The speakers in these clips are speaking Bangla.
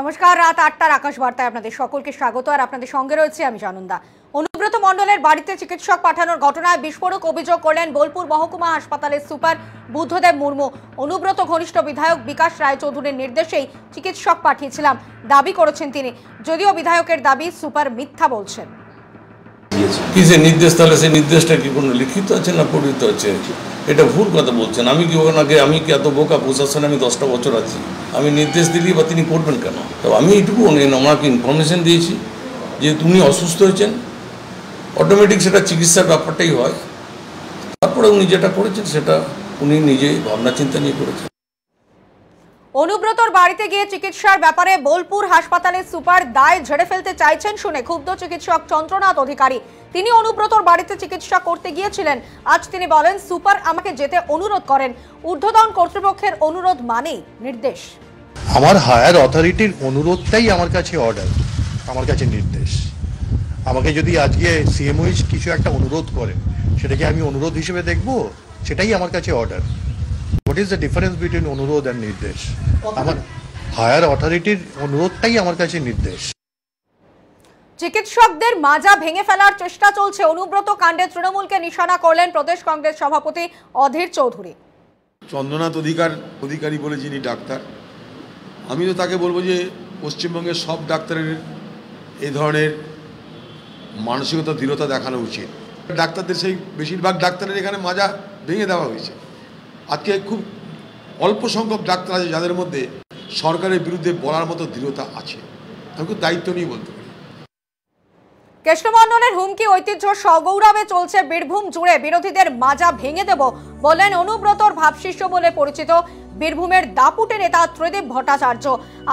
নমস্কার, রাত আটটার আকাশ বার্তায় আপনাদের সকলকে স্বাগত, আর আপনাদের সঙ্গে রয়েছে আমি জানন্দা। অনুব্রত মণ্ডলের বাড়িতে চিকিৎসক পাঠানোর ঘটনায় বিস্ফোরক অভিযোগ করলেন বোলপুর মহকুমা হাসপাতালের সুপার বুদ্ধদেব মুর্মু। অনুব্রত ঘনিষ্ঠ বিধায়ক বিকাশ রায়চৌধুরীর নির্দেশেই চিকিৎসক পাঠিয়েছিলাম, দাবি করেছেন তিনি। যদিও বিধায়কের দাবি সুপার মিথ্যা বলছেন। কি যে নির্দেশ, তাহলে সেই নির্দেশটা কি কোনো লিখিত আছে না পঠিত আছে? এটা ভুল কথা বলছেন। আমি কি ওনাকে, আমি কি এত বোকা প্রশাসনে আমি দশটা বছর আছি? আমি নির্দেশ দিলি বা তিনি করবেন কেন? তো আমি এইটুকু ওনাকে ইনফরমেশন দিয়েছি যে তুমি অসুস্থ হয়েছেন অটোমেটিক সেটা চিকিৎসার ব্যাপারটাই হয়। তারপরে উনি যেটা করেছেন, সেটা উনি নিজে ভাবনা চিন্তা নিয়ে করেছেন। অনুব্রতর বাড়িতে গিয়ে চিকিৎসার ব্যাপারে বোলপুর হাসপাতালের সুপার দায় ঝেড়ে ফেলতে চাইছেন শুনে ক্ষুব্ধ চিকিৎসক চন্দ্রনাথ অধিকারী। তিনি অনুব্রতর বাড়িতে চিকিৎসা করতে গিয়েছিলেন। আজ তিনি বলেন সুপার আমাকে যেতে অনুরোধ করেন। ঊর্ধ্বতন কর্তৃপক্ষের অনুরোধ মানেই নির্দেশ। আমার হায়ার অথরিটির অনুরোধটাই আমার কাছে অর্ডার আমার কাছে নির্দেশ। আমাকে যদি আজকে সিএমওইচ কিছু একটা অনুরোধ করে সেটাকে আমি অনুরোধ হিসেবে দেখব সেটাই আমার কাছে order what is the difference between অনুরোধ অ্যান্ড নির্দেশ? আমার হায়ার অথরিটির অনুরোধটাই আমার কাছে নির্দেশ। চিকিৎসকদের মাজা ভেঙে ফেলার চেষ্টা চলছে। অনুব্রত কাণ্ডে তৃণমূলকে নিশানা করলেন প্রদেশ কংগ্রেস সভাপতি অধীর চৌধুরী। চন্দ্রনাথ অধিকার, অধিকারী বলে যিনি ডাক্তার, আমি তো তাকে বলব যে পশ্চিমবঙ্গের সব ডাক্তারের এ ধরনের মানসিকতা, দৃঢ়তা দেখানো উচিত। ডাক্তারদের সেই বেশিরভাগ ডাক্তারের এখানে মাজা ভেঙে দেওয়া হয়েছে। আজকে খুব অল্প সংখ্যক ডাক্তার আছে যাদের মধ্যে সরকারের বিরুদ্ধে বলার মতো দৃঢ়তা আছে। আমি দায়িত্ব নিয়ে বলতে কৃষ্ণমন্ডলের হুমকি, ঐতিহ্য সগৌরবে চলছে বীরভূম জুড়ে। বিরোধীদের মাজা ভেঙে দেব বললেন অনুব্রতর ভাবশিষ্য বলে পরিচিত বীরভূমের দাপুটে নেতা ত্রিদীপ ভট্টাচার্য।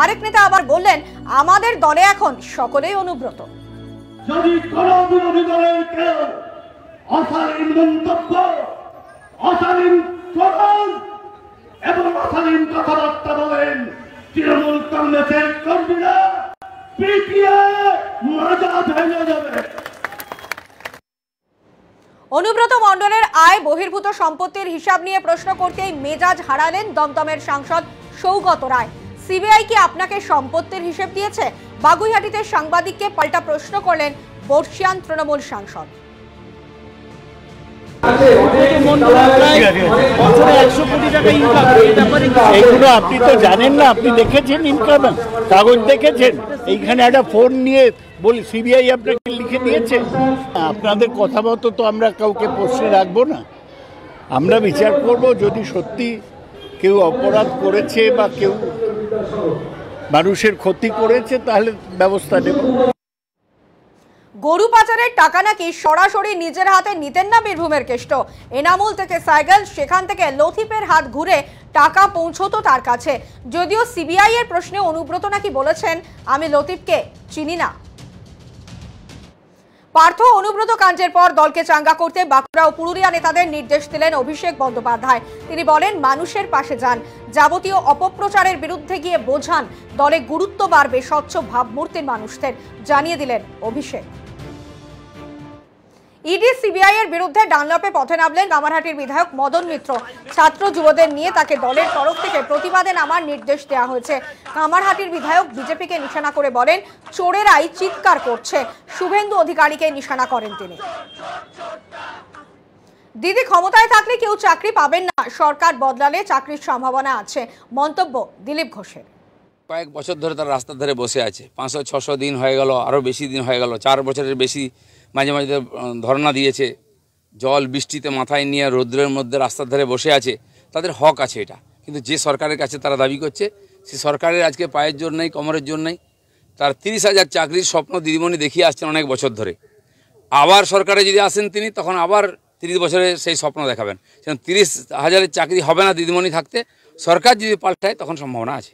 আরেক নেতা আবার বললেন, আমাদের দলে এখন সকলেই অনুব্রত। যদি কোন বিরোধী দলের কেউ অশালীন মন্তব্য, অশালীন এবং অশালীন কথাবার্তা বলেন, তৃণমূল কংগ্রেসের কর্মীরা পিটিয়ে মাজা ভেঙে দেবে অনুব্রত মণ্ডলের আয় বহির্ভূত সম্পত্তির হিসাব নিয়ে প্রশ্ন করতেই মেজাজ হারালেন দমদমের সাংসদ সৌগত রায়। সিবিআই কি আপনাকে সম্পত্তির হিসেব দিয়েছে? বাগুইহাটিতে সাংবাদিককে পাল্টা প্রশ্ন করলেন বর্ষিয়ান তৃণমূল সাংসদ। এগুলো আপনি তো জানেন না, আপনি দেখেছেন ইনকাম কাগজ দেখেছেন? এইখানে একটা ফোন নিয়ে বলি সিবিআই আপনাকে লিখে দিয়েছে। আপনাদের কথা মতো তো আমরা কাউকে প্রশ্নে রাখব না। আমরা বিচার করব যদি সত্যি কেউ অপরাধ করেছে বা কেউ মানুষের ক্ষতি করেছে, তাহলে ব্যবস্থা নেব। গরু পাচারের টাকা নাকি সরাসরি নিজের হাতে নিতেন না বীরভূমের কেষ্ট? এনামুল থেকে সাইকেল সেখান থেকে লথিপের হাত ঘুরে টাকা পৌঁছতো তার কাছে। যদিও সিবিআই এর প্রশ্নে অনুব্রত নাকি বলেছেন, আমি লতিফকে চিনি না। পার্থ অনুব্রত কাণ্ডের পর দলকে চাঙ্গা করতে বাঁকুড়া ও পুরুলিয়া নেতাদের নির্দেশ দিলেন অভিষেক বন্দ্যোপাধ্যায়। তিনি বলেন, মানুষের পাশে যান। যাবতীয় অপপ্রচারের বিরুদ্ধে গিয়ে বোঝান। দলে গুরুত্ব বাড়বে স্বচ্ছ ভাবমূর্তির মানুষদের। জানিয়ে দিলেন অভিষেক। ইডি সিবিআই এর বিরুদ্ধে ডানলপে পথে নামলেন কামারহাটির বিধায়ক মদন মিত্র। ছাত্র যুবদের নিয়ে তাকে দলের তরফ থেকে প্রতিবাদে নামার নির্দেশ দেওয়া হয়েছে। কামারহাটির বিধায়ক বিজেপিকে নিশানা করে বলেন, চোরেরাই চিৎকার করছে। শুভেন্দু অধিকারীকে নিশানা করেন তিনি। দিদি, ক্ষমতায় থাকলে কেউ চাকরি পাবেন না। সরকার বদলালে চাকরির সম্ভাবনা আছে। মন্তব্য দিলীপ ঘোষের। কয়েক বছর ধরে তারা রাস্তার ধারে বসে আছে। পাঁচশো, ছশো দিন হয়ে গেল আরও বেশি দিন হয়ে গেল, চার বছরের বেশি মাঝে মাঝে ধর্ণা দিয়েছে। জল বৃষ্টিতে মাথায় নিয়ে রৌদ্রের মধ্যে রাস্তার ধারে বসে আছে, তাদের হক আছে এটা। কিন্তু যে সরকারের কাছে তারা দাবি করছে, সে সরকারের আজকে পায়ের জোর নেই, কোমরের জোর নেই। তার তিরিশ হাজার চাকরির স্বপ্ন দিদিমণি দেখিয়ে আসছেন অনেক বছর ধরে। আবার সরকারে যদি আসেন তিনি, তখন আবার তিরিশ বছরে সেই স্বপ্ন দেখাবেন। তিরিশ হাজারের চাকরি হবে না দিদিমণি থাকতে, সরকার যদি পাল্টায়, তখন সম্ভাবনা আছে।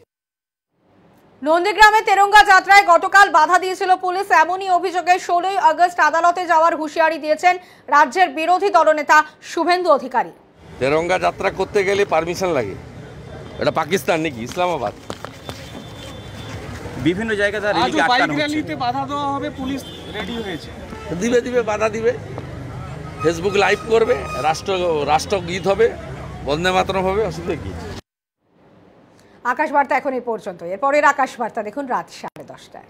নন্দীগ্রামে তেরঙ্গা যাত্রায় গতকাল বাধা দিয়েছিল পুলিশ। এমনই অভিযোগে ষোলোই আগস্ট আদালতে যাওয়ার হুঁশিয়ারি দিয়েছেন রাজ্যের বিরোধী দলনেতা শুভেন্দু অধিকারী। তেরঙ্গা যাত্রা করতে গেলে পারমিশন লাগে। এটা পাকিস্তান নাকি? ইসলামাবাদ। বিভিন্ন জায়গায় বাধা দেওয়া হবে পুলিশ রেডি হয়েছে। দিবে দিবে বাধা দিবে। ফেসবুক লাইভ করবে রাষ্ট্র রাষ্ট্রগীত হবে বন্দে মাতরম হবে অসুবিধা কি? আকাশ বার্তা এখন এই পর্যন্ত এরপরের আকাশবার্তা দেখুন রাত সাড়ে দশটায়।